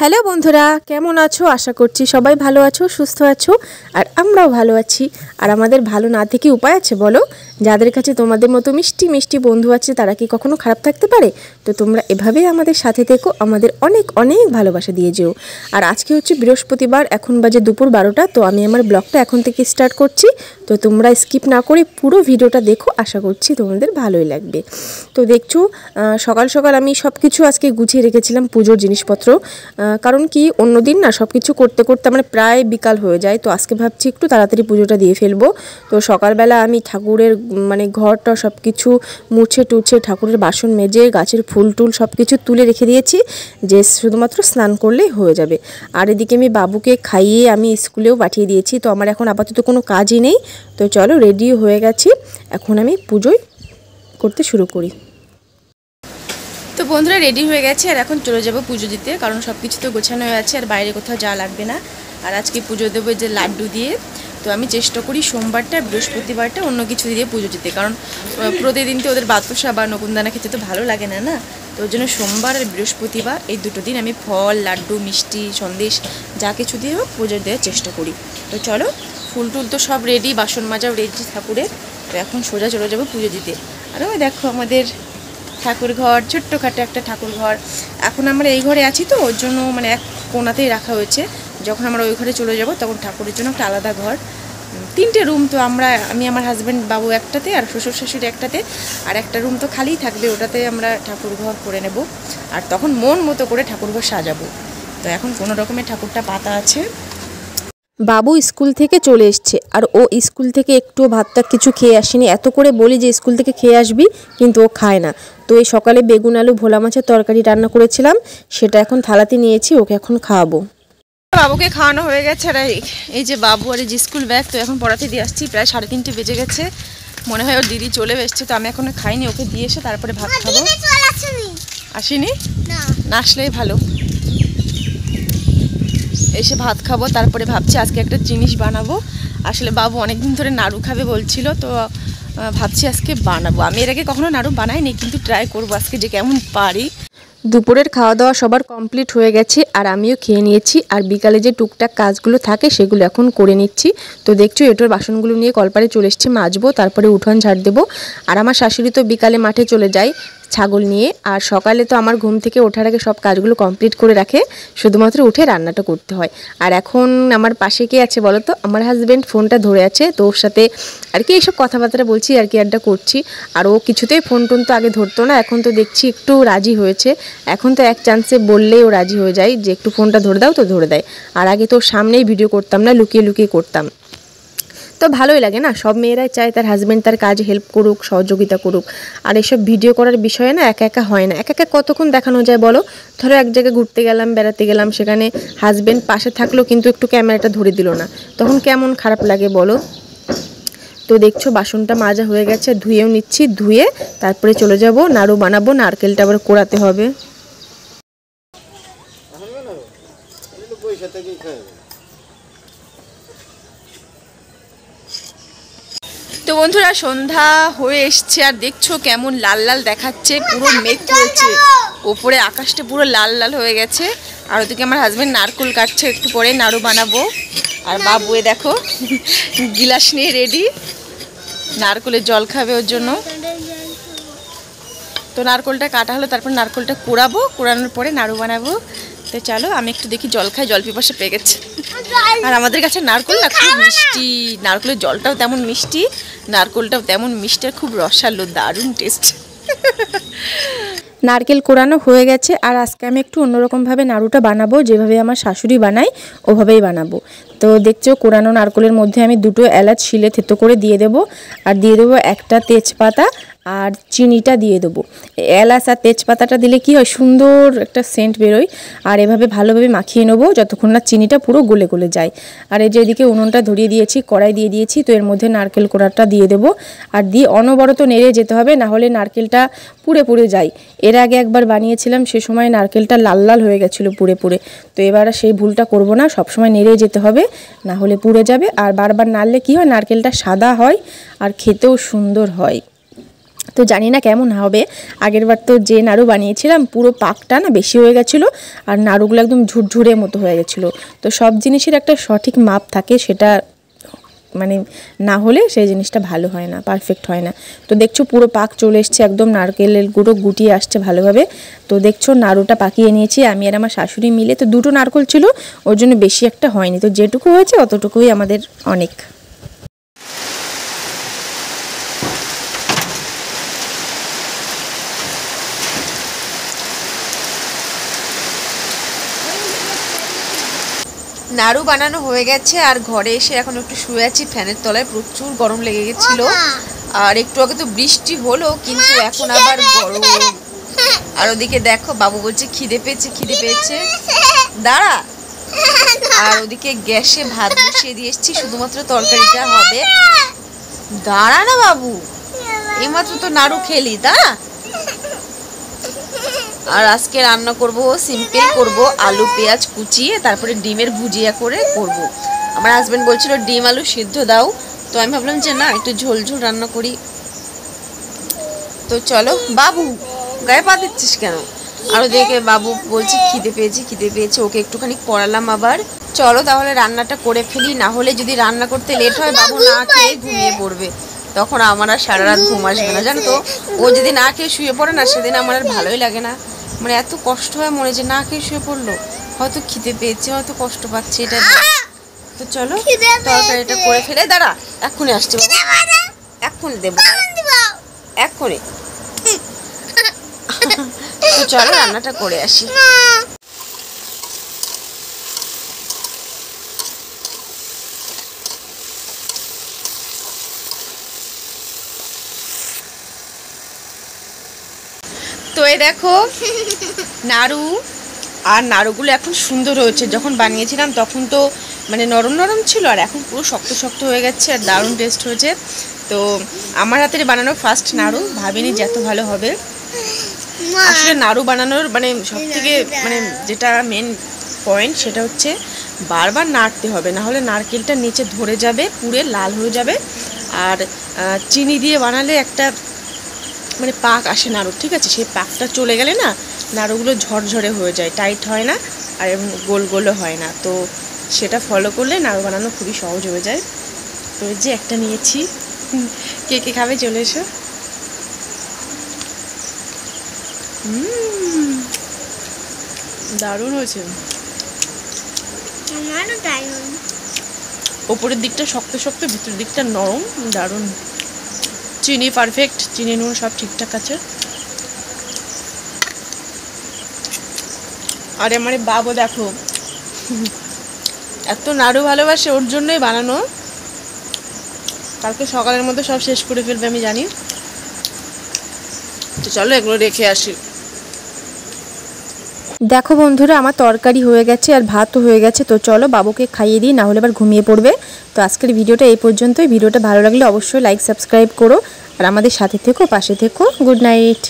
Hello বন্ধুরা, কেমন আছো? আশা করছি সবাই ভালো আছো, সুস্থ আছো, আর আমরাও ভালো আছি। আর আমাদের ভালো না থেকে উপায় আছে বলো? যাদের কাছে তোমাদের মতো মিষ্টি মিষ্টি বন্ধু আছে, তারা কি কখনো খারাপ থাকতে পারে? তো তোমরা এভাবেই আমাদের সাথে থেকো, আমাদের অনেক অনেক ভালোবাসা দিয়ে যেও। আর আজকে হচ্ছে বৃহস্পতিবার, এখন বাজে দুপুর বারোটা, তো আমি আমার ব্লগটা এখন থেকে স্টার্ট করছি। তো তোমরা স্কিপ না করে পুরো ভিডিওটা দেখো, আশা করছি তোমাদের ভালোই লাগবে। তো দেখছ সকাল সকাল আমি সব কিছু আজকে গুছিয়ে রেখেছিলাম পুজোর জিনিসপত্র। কারণ কি, অন্যদিন না সব কিছু করতে করতে আমার প্রায় বিকাল হয়ে যায়, তো আজকে ভাবছি একটু তাড়াতাড়ি পুজোটা দিয়ে ফেলব। তো সকালবেলা আমি ঠাকুরের মানে ঘরটা সব কিছু মুছে টুছে ঠাকুরের বাসন মেজে গাছের ফুল টুল সব কিছু তুলে রেখে দিয়েছি, যে শুধুমাত্র স্নান করলেই হয়ে যাবে। আর এদিকে আমি বাবুকে খাইয়ে আমি স্কুলেও পাঠিয়ে দিয়েছি, তো আমার এখন আপাতত কোনো কাজই নেই। তো চলো রেডিও হয়ে গেছি, এখন আমি পুজোয় করতে শুরু করি। তো বন্ধুরা রেডি হয়ে গেছে, আর এখন চলে যাব পুজো দিতে, কারণ সব কিছু তো গোছানো হয়ে আছে, আর বাইরে কোথাও যাওয়া লাগবে না। আর আজকে পুজো দেবো যে লাড্ডু দিয়ে। তো আমি চেষ্টা করি সোমবারটা, বৃহস্পতিবারটা অন্য কিছু দিয়ে পুজো দিতে। কারণ প্রতিদিন তো ওদের বাতাসা বা নকুনদানা খেতে তো ভালো লাগে না না? তো ওই জন্য সোমবার আর বৃহস্পতিবার এই দুটো দিন আমি ফল, লাড্ডু, মিষ্টি, সন্দেশ, যা কিছু দিয়ে হোক পুজো দেওয়ার চেষ্টা করি। তো চলো, ফুল টুল তো সব রেডি বাসন মাজাও রেডি ঠাকুরের। তো এখন সোজা চলে যাব পুজো দিতে। আর ওই দেখো আমাদের ঠাকুর ঘর ছোট্টখাটো একটা ঠাকুর ঘর এখন আমরা এই ঘরে আছি তো, ওর জন্য মানে এক কোনাতেই রাখা হয়েছে। যখন আমরা ওই ঘরে চলে যাব, তখন ঠাকুরের জন্য একটা আলাদা ঘর। তিনটে রুম তো আমরা, আমি আমার হাজব্যান্ড বাবু একটাতে আর শ্বশুর শাশুড়ি একটাতে। আর একটা রুম তো খালিই থাকবে, ওটাতে আমরা ঠাকুর ঘর করে নেব। আর তখন মন মতো করে ঠাকুর ঘর সাজাবো। তো এখন কোনো রকমের ঠাকুরটা পাতা আছে। বাবু স্কুল থেকে চলে এসছে। আর ও স্কুল থেকে একটু ভাতটা কিছু খেয়ে আসেনি। এত করে বলি যে স্কুল থেকে খেয়ে আসবি, কিন্তু ও খায় না। তো এই সকালে বেগুন, আলু, ভোলা মাছের তরকারি রান্না করেছিলাম। সেটা এখন থালাতে নিয়েছি, ওকে এখন খাওয়াবো। বাবুকে খাওয়ানো হয়ে গেছে আর এই- যে বাবু আর এই যে স্কুল ব্যাগ তো এখন পড়াতে দিয়ে আসছি প্রায় সাড়ে তিনটে বেজে গেছে। মনে হয় ওর দিদি চলে এসছে তো আমি এখনও খাইনি ওকে দিয়ে এসে তারপরে ভাত খাব। আসেনি? না। আসলেই ভালো। এসে ভাত খাব তারপরে ভাবছি আজকে একটা জিনিস বানাবো। আসলে বাবু অনেকদিন ধরে নাড়ু খাবে বলছিল তো ভাবছি আজকে বানাবো। আমি এর আগে কখনো নাড়ু বানাইনি কিন্তু ট্রাই করব আজকে যে কেমন পারি। দুপুরের খাওয়া দাওয়া সবার কমপ্লিট হয়ে গেছে আর আমিও খেয়ে নিয়েছি। আর বিকালে যে টুকটাক কাজগুলো থাকে সেগুলো এখন করে নিচ্ছি। তো দেখছ, এটোর বাসনগুলো নিয়ে কলপারে চলে এসছি, মাজবো, তারপরে উঠোন ঝাড় দেবো। আর আমার শাশুড়ি তো বিকালে মাঠে চলে যায় ছাগল নিয়ে, আর সকালে তো আমার ঘুম থেকে ওঠার আগে সব কাজগুলো কমপ্লিট করে রাখে, শুধুমাত্র উঠে রান্নাটা করতে হয়। আর এখন আমার পাশে কে আছে বলো তো? আমার হাজব্যান্ড ফোনটা ধরে আছে, তো ওর সাথে আর কি এইসব কথাবার্তা বলছি, আর কি আড্ডা করছি। আর ও কিছুতেই ফোন টোন তো আগে ধরতো না, এখন তো দেখছি একটু রাজি হয়েছে। এখন তো এক চান্সে বললেই ও রাজি হয়ে যায়, যে একটু ফোনটা ধরে দাও তো ধরে দেয়। আর আগে তো সামনেই ভিডিও করতাম না, লুকিয়ে লুকিয়ে করতাম। তো ভালোই লাগে না। সব মেয়েরাই চায় তার হাজব্যান্ড তার কাজে হেল্প করুক, সহযোগিতা করুক। আর এসব ভিডিও করার বিষয়ে না একা একা হয় না। একা একা কতক্ষণ দেখানো যায় বলো? ধরো এক জায়গায় ঘুরতে গেলাম, বেড়াতে গেলাম, সেখানে হাজব্যান্ড পাশে থাকল কিন্তু একটু ক্যামেরাটা ধরে দিল না। তখন কেমন খারাপ লাগে বলো? তো দেখছ, বাসনটা মাজা হয়ে গেছে, ধুয়েও নিচ্ছি, ধুয়ে তারপরে চলে যাব, নাড়ু বানাবো, নারকেলটা আবার কোড়াতে হবে। তো বন্ধুরা, সন্ধ্যা হয়ে এসছে আর দেখছ কেমন লাল লাল দেখাচ্ছে, পুরো মেঘ করেছে ওপরে আকাশটা পুরো লাল লাল হয়ে গেছে। আর ওদিকে আমার হাজব্যান্ড নারকোল কাটছে, একটু পরে নাড়ু বানাবো। আর বাবুয়ে দেখো, গিলাস নিয়ে রেডি নারকোলের জল খাবে ওর জন্য। তো নারকোলটা কাটা হলো, তারপর নারকোলটা কুড়াবো, কুড়ানোর পরে নাড়ু বানাবো। তো চলো, আমি একটু দেখি জল খাই জল পিপাসা পেয়ে গেছে। আর আমাদের কাছে নারকোল না, খুব মিষ্টি। নারকোলের জলটাও তেমন মিষ্টি। নারকোলটাও তেমন মিষ্টি, খুব রসালো, দারুণ টেস্ট নারকেল কোরানো হয়ে গেছে, আর আজকে আমি একটু অন্যরকমভাবে নাড়ুটা বানাবো, যেভাবে আমার শাশুড়ি বানায়, ওভাবেই বানাবো। তো দেখছ, কোরানো নারকেলের মধ্যে আমি দুটো এলাচ শিলে থেতো করে দিয়ে দেব, আর দিয়ে দেবো একটা তেজপাতা আর চিনিটা দিয়ে দেবো। এলাচ আর তেজপাতাটা দিলে কি হয়, সুন্দর একটা সেন্ট বেরোয়। আর এভাবে ভালোভাবে মাখিয়ে নেব যতক্ষণ না চিনিটা পুরো গলে গলে যায়। আর এই যে এদিকে উনুনটা ধরিয়ে দিয়েছি, কড়াই দিয়ে দিয়েছি, তো এর মধ্যে নারকেল কোড়াটা দিয়ে দেবো। আর দিয়ে অনবরত নেড়ে যেতে হবে, না হলে নারকেলটা পুড়ে পুড়ে যায়। এর আগে একবার বানিয়েছিলাম, সে সময় নারকেলটা লাল লাল হয়ে গেছিল পুড়ে পুড়ে। তো এবার সেই ভুলটা করব না সবসময় নেড়ে যেতে হবে, না হলে পুড়ে যাবে। আর বারবার নাড়লে কি হয়, নারকেলটা সাদা হয় আর খেতেও সুন্দর হয়। তো জানি না কেমন হবে। আগের বার তো যে নাড়ু বানিয়েছিলাম, পুরো পাকটা না বেশি হয়ে গেছিল আর নাড়ুগুলো একদম ঝুরঝুরে মতো হয়ে গেছিল। তো সব জিনিসের একটা সঠিক মাপ থাকে সেটা মানে না হলে সেই জিনিসটা ভালো হয় না পারফেক্ট হয় না। তো দেখছ পুরো পাক চলে এসছে, একদম নারকেলের গুঁড়ো গুটিয়ে আসছে ভালোভাবে। তো দেখছ নাড়ুটা পাকিয়ে নিয়েছি আমি আর আমার শাশুড়ি মিলে। তো দুটো নারকল ছিল, ওর জন্য বেশি একটা হয়নি। তো যেটুকু হয়েছে অতটুকুই আমাদের অনেক। নাড়ু বানানো হয়ে গেছে আর ঘরে এসে এখন একটু শুয়ে আছি। ফ্যানের তলায় প্রচুর গরম লেগে গেছিল। আর একটু আগে তো বৃষ্টি হলো কিন্তু এখন আবার গরম। আর ওদিকে দেখো বাবু বলছে খিদে পেয়েছে খিদে পেয়েছে। দাঁড়া। আর ওদিকে গ্যাসে ভাত বসিয়ে দিয়ে এসছি শুধুমাত্র তরকারিটা হবে। দাঁড়া। না বাবু। এইমাত্র তো নাড়ু খেলি দাঁড়া। আর আজকে রান্না করব সিম্পল করব আলু পেঁয়াজ কুচিয়ে তারপরে ডিমের ভুজিয়া করে করব। আমার হাজবেন্ড বলছিল ডিম আলু সিদ্ধ দাও। তো আমি ভাবলাম যে না একটু ঝোল ঝোল রান্না করি। তো চলো বাবু গায়ে পা দিচ্ছিস কেন? আর ওদিকে বাবু বলছে খিদে পেয়েছি খিদে পেয়েছে ওকে একটুখানি পড়ালাম আবার। চলো তাহলে রান্নাটা করে ফেলি না হলে যদি রান্না করতে লেট হয় বাবু না খেয়ে ঘুমিয়ে পড়বে। তখন আমার আর সারা রাত ঘুম আসবে না। জানো তো ও যদি না খেয়ে শুয়ে পড়ে না সেদিন আমার আর ভালোই লাগে না। মানে এত কষ্ট হয় মনে যে না খেয়ে শুয়ে পড়ল। হয়তো খিদে পেয়েছে হয়তো কষ্ট পাচ্ছে এটা তো চলো তরকারিটা করে ফেলে দাঁড়া এক্ষুনি আসছে বাবা। এক্ষুনি দেবো। এক্ষুনি। তো চলো রান্নাটা করে আসি। তো এই দেখো, নাড়ু। আর নাড়ুগুলো এখন সুন্দর হয়েছে। যখন বানিয়েছিলাম তখন তো মানে নরম নরম ছিল, আর এখন পুরো শক্ত শক্ত হয়ে গেছে আর দারুণ টেস্ট হয়েছে। তো আমার হাতের বানানো ফার্স্ট নাড়ু, ভাবিনি যে এত ভালো হবে। আসলে নাড়ু বানানোর মানে সব থেকে মানে যেটা মেন পয়েন্ট সেটা হচ্ছে বারবার নাড়তে হবে না হলে নারকেলটা নিচে ধরে যাবে, পুড়ে লাল হয়ে যাবে। আর চিনি দিয়ে বানালে একটা মানে পাক আসে নাড়ুর ঠিক আছে? সেই পাকটা চলে গেলে না নাড়ুগুলো ঝরঝরে হয়ে যায় টাইট হয় না আর গোল গোলও হয় না। তো সেটা ফলো করলে নাড়ু বানানো খুবই সহজ হয়ে যায়। তো যে একটা নিয়েছি। কে কে খাবে চলে এসো। দারুণ হয়েছে। ওপরের দিকটা শক্ত শক্ত ভিতরের দিকটা নরম দারুণ। চিনি পারফেক্ট চিনি, নুন সব ঠিকঠাক আছে। আরে আমার বাবু দেখো, এত নাড়ু ভালোবাসে ওর জন্যই বানানো। কালকে সকালের মধ্যে সব শেষ করে ফেলবে আমি জানি। তো চলো এগুলো রেখে আসি। দেখো বন্ধুরা, আমার তরকারি হয়ে গেছে আর ভাতও হয়ে গেছে, তো চলো বাবুকে খাইয়ে দিই, না হলে এবার ঘুমিয়ে পড়বে। তো আজকের ভিডিওটা এই পর্যন্তই। ভিডিওটা ভালো লাগলে অবশ্যই লাইক সাবস্ক্রাইব করো। আর আমাদের সাথে থেকো, পাশে থেকো। Good night